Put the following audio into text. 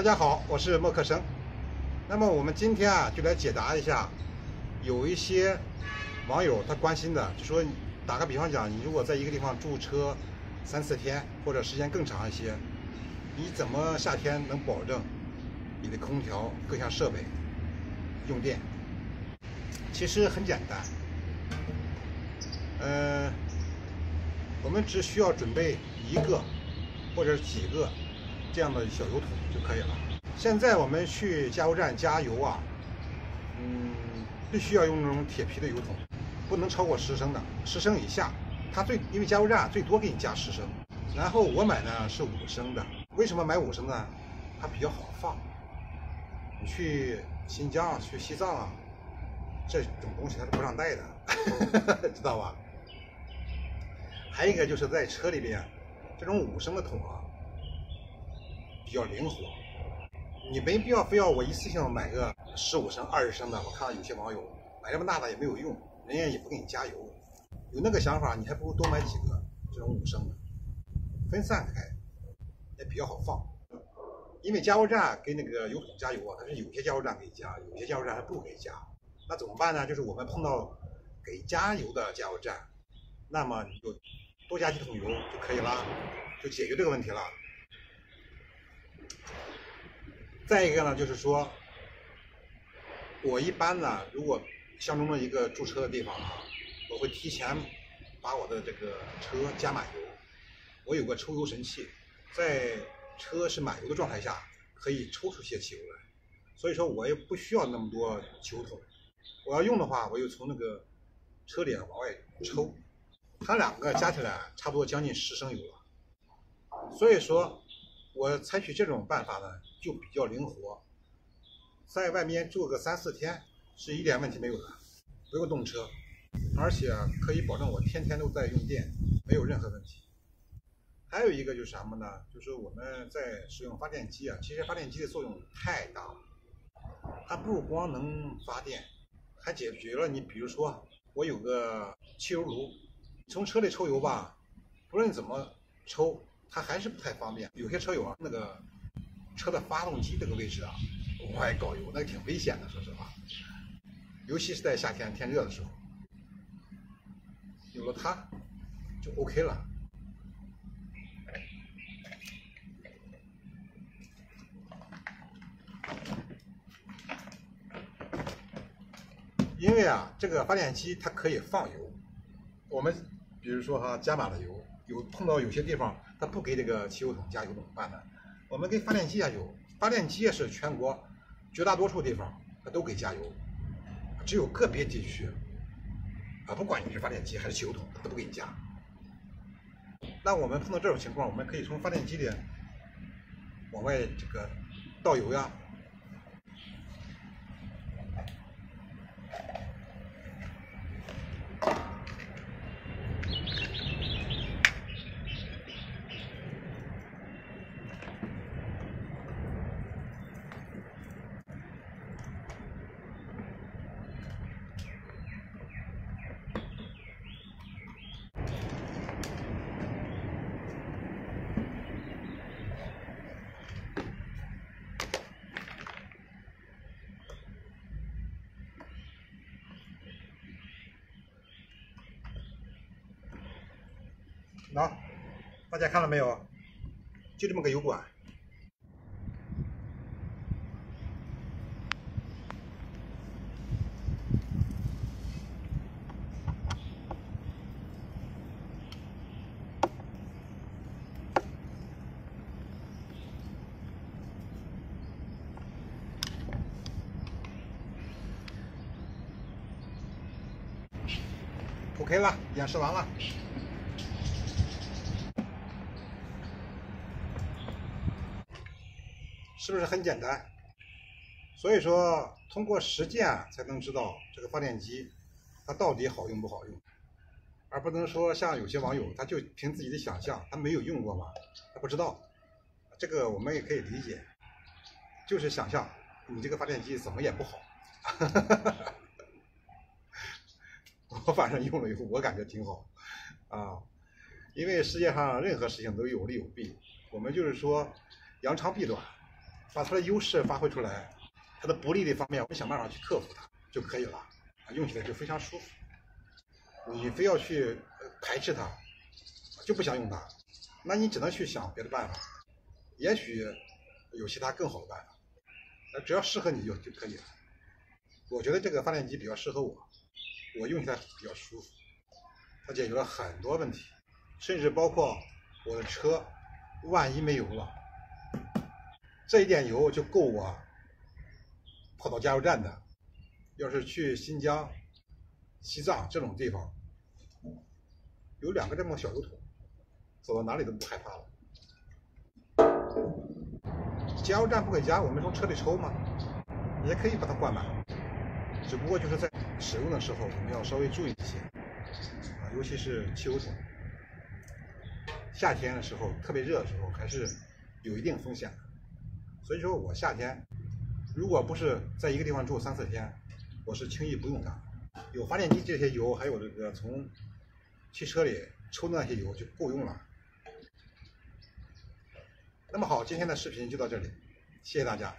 大家好，我是莫克生。那么我们今天啊，就来解答一下，有一些网友他关心的，就说打个比方讲，你如果在一个地方驻车三四天，或者时间更长一些，你怎么夏天能保证你的空调各项设备用电？其实很简单，呃，我们只需要准备一个或者几个这样的小油桶就可以了。现在我们去加油站加油啊，嗯，必须要用那种铁皮的油桶，不能超过十升的，十升以下，它最因为加油站最多给你加十升。然后我买呢是五升的，为什么买五升呢？它比较好放。你去新疆、去西藏啊，这种东西它是不让带的，知道吧？还有一个就是在车里边，这种五升的桶啊，比较灵活。你没必要非要我一次性买个十五升、二十升的。我看到有些网友买这么大的也没有用，人家也不给你加油。有那个想法，你还不如多买几个这种五升的。分散开也比较好放，因为加油站给那个油桶加油啊，它是有些加油站给加，有些加油站还不给加。那怎么办呢？就是我们碰到给加油的加油站，那么你就多加几桶油就可以了，就解决这个问题了。再一个呢，就是说，我一般呢，如果相中了一个驻车的地方啊，我会提前把我的这个车加满油。我有个抽油神器，在车是满油的状态下，可以抽出些汽油来，所以说我也不需要那么多油桶。我要用的话，我就从那个车里往外抽，它两个加起来差不多将近十升油了。所以说，我采取这种办法呢，就比较灵活，在外面住个三四天是一点问题没有的，不用动车，而且可以保证我天天都在用电，没有任何问题。还有一个就是什么呢？就是我们在使用发电机啊，其实发电机的作用太大了，它不光能发电，还解决了你比如说我有个汽油炉，从车里抽油吧，不论怎么抽，它还是不太方便。有些车友啊，那个车的发动机这个位置啊，往外搞油，那个挺危险的，说实话，尤其是在夏天天热的时候，有了它就 OK 了。因为啊，这个发电机它可以放油。我们比如说哈，加满了油，有碰到有些地方它不给这个汽油桶加油怎么办呢？我们给发电机加油，发电机也是全国绝大多数地方它都给加油，只有个别地区啊，不管你是发电机还是汽油桶，它都不给你加。那我们碰到这种情况，我们可以从发电机里往外这个倒油呀。喏，大家看到没有？就这么个油管。OK 了，演示完了。是不是很简单？所以说，通过实践才能知道这个发电机它到底好用不好用，而不能说像有些网友他就凭自己的想象，他没有用过嘛，他不知道。这个我们也可以理解，就是想象你这个发电机怎么也不好。我反正用了以后，我感觉挺好啊，因为世界上任何事情都有利有弊，我们就是说扬长避短。把它的优势发挥出来，它的不利的方面，我们想办法去克服它就可以了，用起来就非常舒服。你非要去排斥它，就不想用它，那你只能去想别的办法，也许有其他更好的办法，那只要适合你就就可以了。我觉得这个发电机比较适合我，我用起来比较舒服，它解决了很多问题，甚至包括我的车万一没油了，这一点油就够我跑到加油站的。要是去新疆、西藏这种地方，有两个这么小油桶，走到哪里都不害怕了。加油站不给加，我们从车里抽嘛，也可以把它灌满。只不过就是在使用的时候，我们要稍微注意一些，啊，尤其是汽油桶。夏天的时候特别热的时候，还是有一定风险的。所以说我夏天如果不是在一个地方住三四天，我是轻易不用它。有发电机这些油，还有这个从汽车里抽的那些油就够用了。那么好，今天的视频就到这里，谢谢大家。